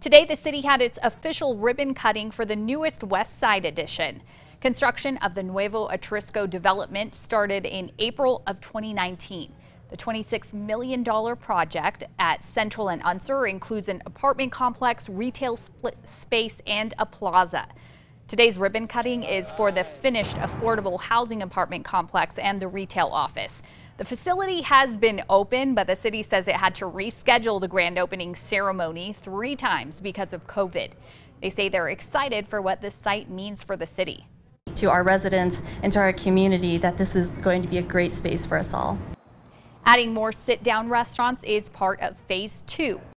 Today, the city had its official ribbon cutting for the newest West Side edition. Construction of the Nuevo Atrisco development started in April of 2019. The $26 million project at Central and Unser includes an apartment complex, retail space, and a plaza. Today's ribbon cutting is for the finished affordable housing apartment complex and the retail office. The facility has been open, but the city says it had to reschedule the grand opening ceremony three times because of COVID. They say they're excited for what this site means for the city. To our residents and to our community that this is going to be a great space for us all. Adding more sit-down restaurants is part of phase two.